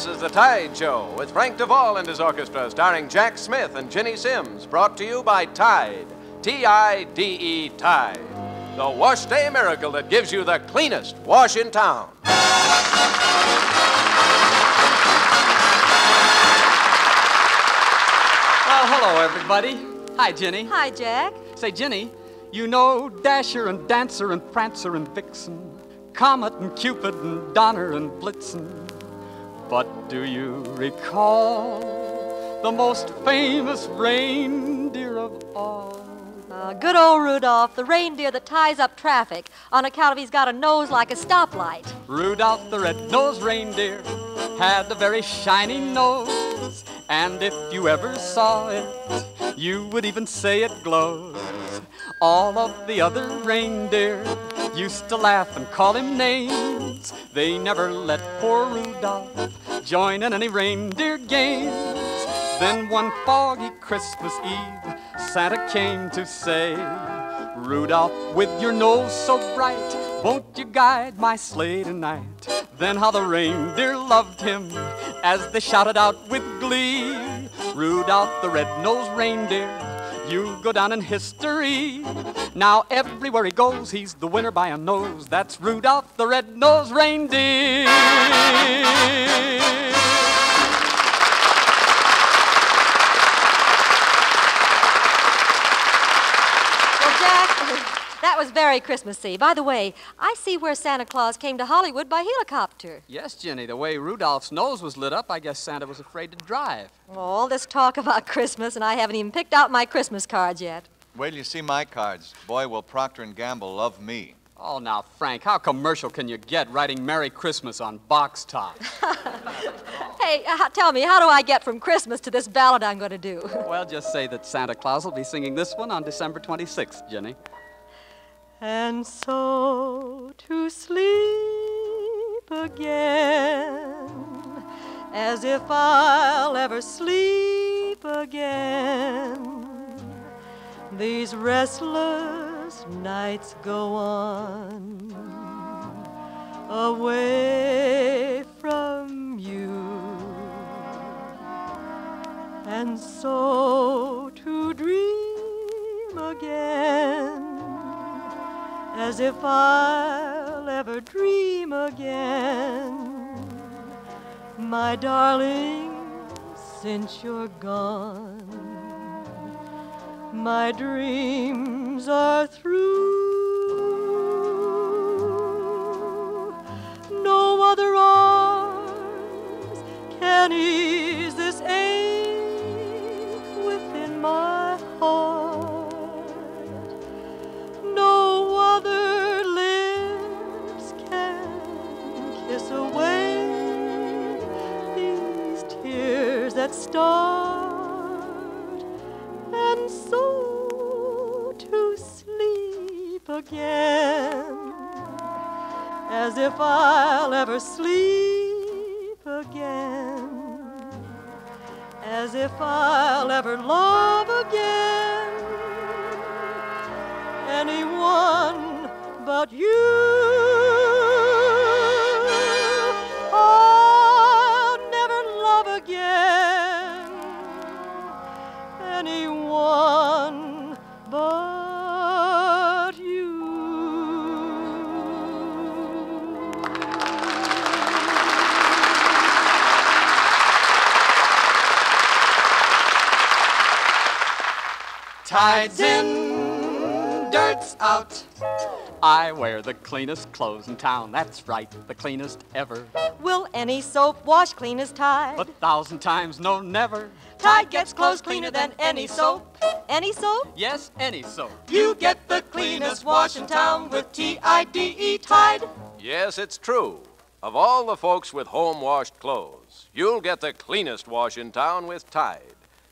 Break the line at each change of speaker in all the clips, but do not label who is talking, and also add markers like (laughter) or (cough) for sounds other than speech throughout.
This is The Tide Show with Frank De Vol and his orchestra, starring Jack Smith and Ginny Sims, brought to you by Tide. T I D E Tide. The wash day miracle that gives you the cleanest wash in town.
Well, hello, everybody. Hi, Ginny.
Hi, Jack.
Say, Ginny, you know Dasher and Dancer and Prancer and Vixen, Comet and Cupid and Donner and Blitzen. But do you recall the most famous reindeer of all?
Uh, good old Rudolph, the reindeer that ties up traffic on account of he's got a nose like a stoplight.
Rudolph the red-nosed reindeer had a very shiny nose, and if you ever saw it, you would even say it glows. All of the other reindeer used to laugh and call him names. They never let poor Rudolph join in any reindeer games. Then one foggy Christmas Eve, Santa came to say, Rudolph, with your nose so bright, won't you guide my sleigh tonight? Then how the reindeer loved him as they shouted out with glee, Rudolph the red-nosed reindeer, you go down in history. Now everywhere he goes, he's the winner by a nose. That's Rudolph the red-nosed reindeer.
Well, Jack, that was very Christmassy. By the way, I see where Santa Claus came to Hollywood by helicopter.
Yes, Ginny, the way Rudolph's nose was lit up, I guess Santa was afraid to drive.
All this talk about Christmas, and I haven't even picked out my Christmas cards yet.
Wait till you see my cards. Boy, will Procter & Gamble love me.
Oh, now, Frank, how commercial can you get writing Merry Christmas on box tops? (laughs)
Hey, uh, tell me, how do I get from Christmas to this ballad I'm going to do? (laughs)
well, just say that Santa Claus will be singing this one on December 26th, Ginny.
And so to sleep again, as if I'll ever sleep again. These restless nights go on away from you. And so to dream again as if I'll ever dream again. My darling, since you're gone, my dreams are through. No other arms can ease this ache within my heart. No other lips can kiss away these tears that start, again, as if I'll ever sleep again, as if I'll ever love again anyone but you.
Tide's in, dirt's out. I wear the cleanest clothes in town. That's right, the cleanest ever.
Will any soap wash clean as Tide?
A thousand times, no, never.
Tide gets clothes cleaner than any soap. Any soap?
Yes, any soap.
You get the cleanest wash in town with T-I-D-E Tide.
Yes, it's true. Of all the folks with home washed clothes, you'll get the cleanest wash in town with Tide.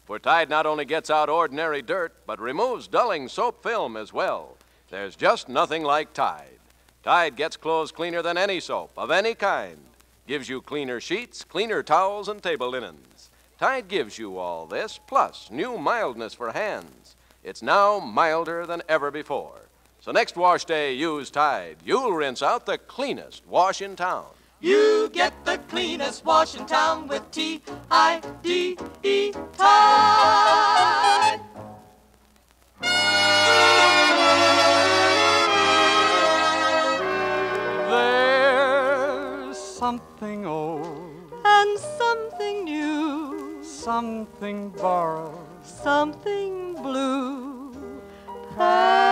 For Tide not only gets out ordinary dirt, but removes dulling soap film as well. There's just nothing like Tide. Tide gets clothes cleaner than any soap, of any kind. Gives you cleaner sheets, cleaner towels, and table linens. Tide gives you all this, plus new mildness for hands. It's now milder than ever before. So next wash day, use Tide. You'll rinse out the cleanest wash in town.
You get the cleanest wash in town with T-I-D-E Tide. There's something old
And something new,
something borrowed,
something blue, packed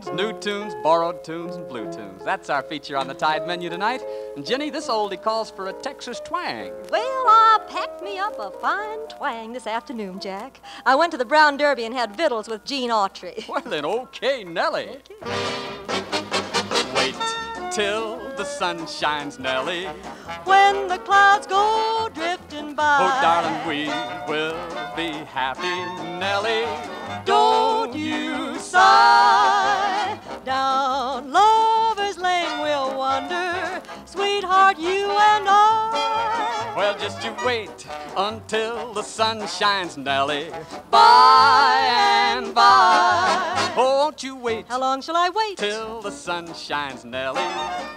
tunes, new tunes, borrowed tunes, and blue tunes. That's our feature on the Tide menu tonight. And Ginny, this oldie calls for a Texas twang.
Well, I packed me up a fine twang this afternoon, Jack. I went to the Brown Derby and had vittles with Gene Autry. (laughs)
Well then, okay, Nellie. Okay. Wait till the sun shines, Nellie.
When the clouds go drifting by.
Oh, darling, we will be happy, Nellie. Don't you sigh.
Down Lover's Lane we'll wander, sweetheart, you and I.
Well, just you wait until the sun shines, Nellie. By wait
How long shall I wait?
till the sun shines, Nellie?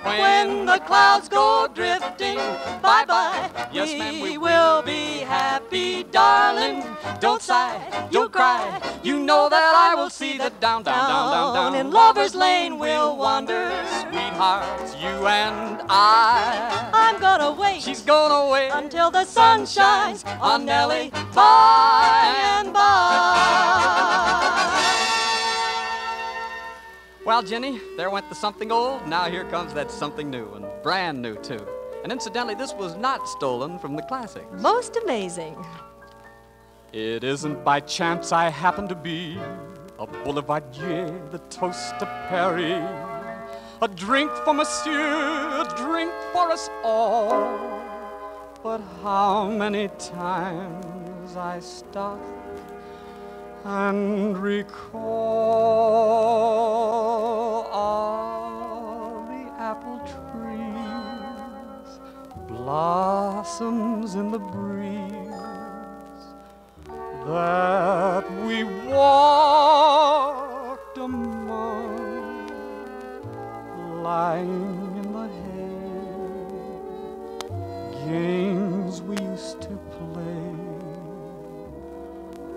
When the clouds go drifting, bye bye.
Yes, ma'am, we
will be happy, darling.
Don't sigh, don't cry. You know that I will see that down, down, down, down, down.
in Lover's Lane we'll wander.
Sweethearts, you and I.
I'm gonna wait
She's gonna wait
until the sun shines on Nellie by
Well, Ginny, there went the something old. Now here comes that something new and brand new, too. And incidentally, this was not stolen from the classics.
Most amazing.
It isn't by chance I happen to be a boulevardier, the toast to Paris. A drink for monsieur, a drink for us all. But how many times I stop and recall all the apple trees, blossoms in the breeze that we walked among, lying in the hay,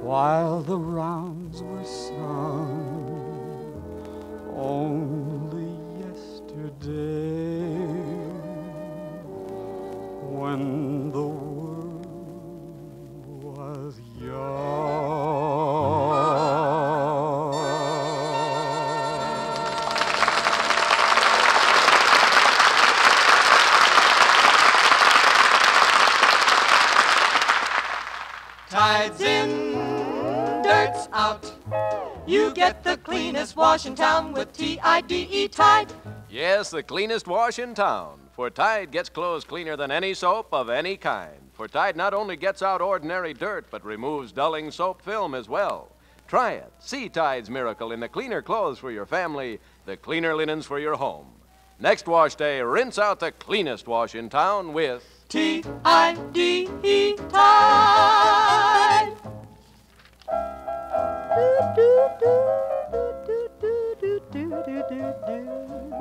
while the rounds were sung. Only yesterday,
get the cleanest wash in town with T-I-D-E Tide.
Yes, the cleanest wash in town. For Tide gets clothes cleaner than any soap of any kind. For Tide not only gets out ordinary dirt, but removes dulling soap film as well. Try it. See Tide's miracle in the cleaner clothes for your family, the cleaner linens for your home. Next wash day, rinse out the cleanest wash in town with
T-I-D-E Tide.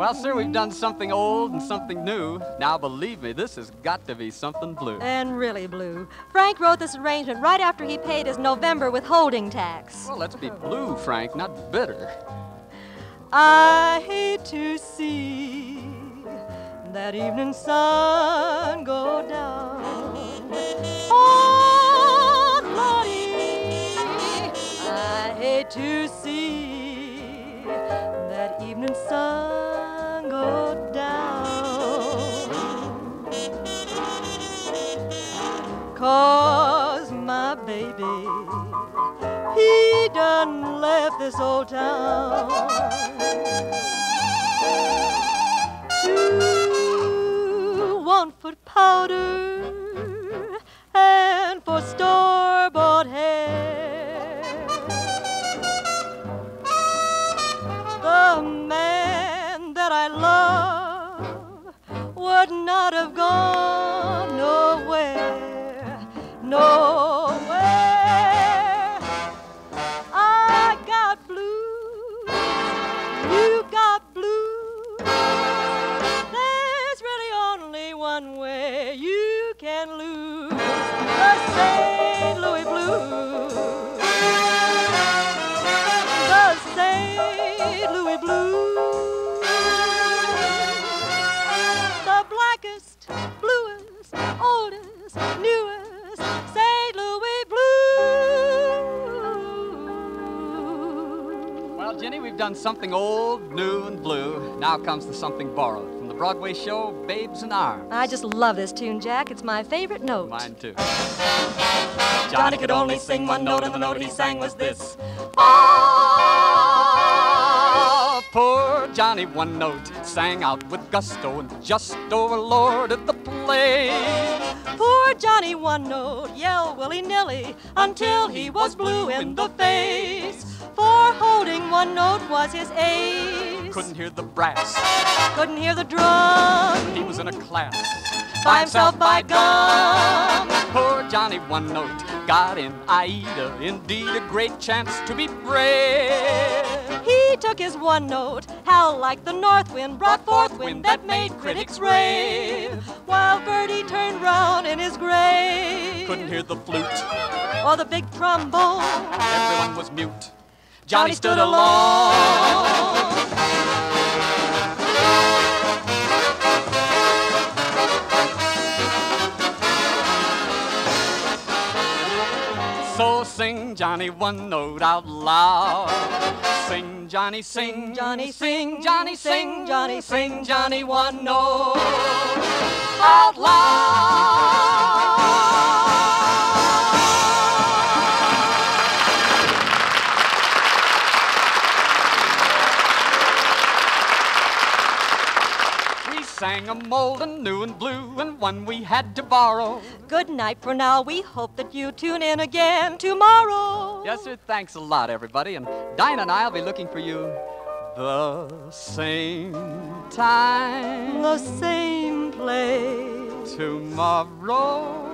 Well, sir, we've done something old and something new. Now, believe me, this has got to be something blue.
And really blue. Frank wrote this arrangement right after he paid his November withholding tax.
Well, let's be blue, Frank, not bitter.
I hate to see that evening sun go down. To see that evening sun go down. Cause my baby, he done left this old town to one foot powder and for store not have
we've done something old, new, and blue. Now comes the something borrowed from the Broadway show Babes in Arms.
I just love this tune, Jack. It's my favorite note.
Mine too.
Johnny could only sing one note, and the note he sang was this.
Ah, poor Johnny One Note sang out with gusto and just overlorded the play.
Poor Johnny One Note yelled willy nilly until he was blue in the face. For holding one note was his ace.
Couldn't hear the brass.
Couldn't hear the drum.
He was in a class
by himself by gum.
Poor Johnny One Note got in Aida, indeed a great chance to be brave.
He took his one note, howled like the north wind, brought forth wind that made critics rave. While Verdi turned round in his grave.
Couldn't hear the flute.
Or the big trombone.
Everyone was mute. Johnny stood alone. So sing Johnny one note out loud. Sing Johnny, sing
Johnny, sing,
Johnny, sing
Johnny, sing, Johnny one note
out loud. Sang 'em old and new and blue, and one we had to borrow.
Good night for now. We hope that you tune in again tomorrow.
Yes, sir. Thanks a lot, everybody. And Dinah and I'll be looking for you the same time
The same place.
tomorrow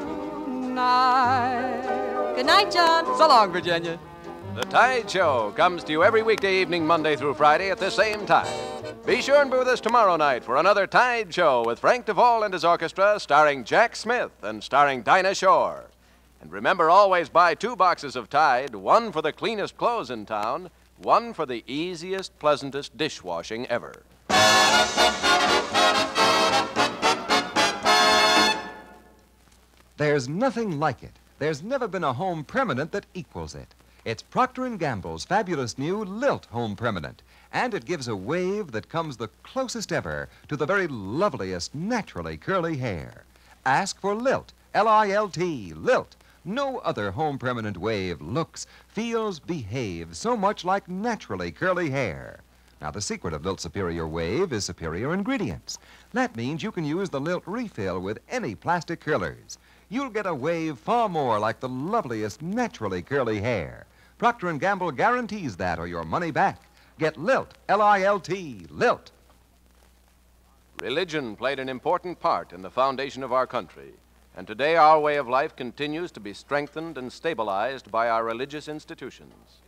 night.
Good night, John.
So long, Virginia.
The Tide Show comes to you every weekday evening, Monday through Friday at the same time. Be sure and be with us tomorrow night for another Tide Show with Frank De Vol and his orchestra, starring Jack Smith and starring Dinah Shore. And remember, always buy two boxes of Tide, one for the cleanest clothes in town, one for the easiest, pleasantest dishwashing ever.
There's nothing like it. There's never been a home permanent that equals it. It's Procter & Gamble's fabulous new Lilt Home Permanent, and it gives a wave that comes the closest ever to the very loveliest naturally curly hair. Ask for Lilt, L-I-L-T, Lilt. No other home permanent wave looks, feels, behaves so much like naturally curly hair. Now, the secret of Lilt Superior Wave is superior ingredients. That means you can use the Lilt refill with any plastic curlers. You'll get a wave far more like the loveliest naturally curly hair. Procter & Gamble guarantees that or your money back. Get Lilt, L-I-L-T, Lilt.
Religion played an important part in the foundation of our country, and today our way of life continues to be strengthened and stabilized by our religious institutions.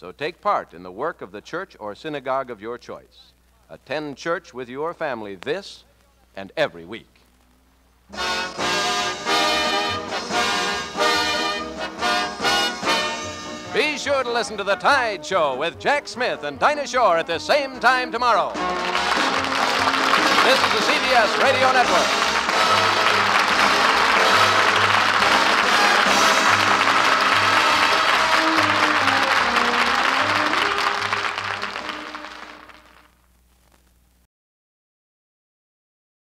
So take part in the work of the church or synagogue of your choice. Attend church with your family this and every week. Sure to listen to The Tide Show with Jack Smith and Dinah Shore at the same time tomorrow. This is the CBS Radio Network.